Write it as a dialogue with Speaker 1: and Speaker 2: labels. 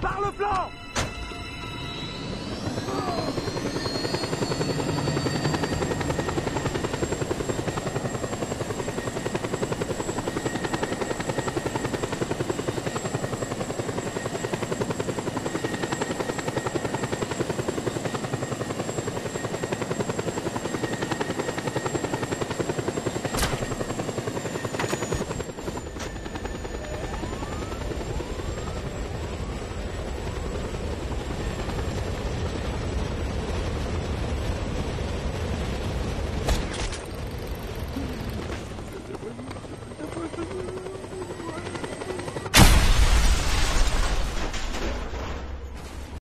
Speaker 1: Par le plan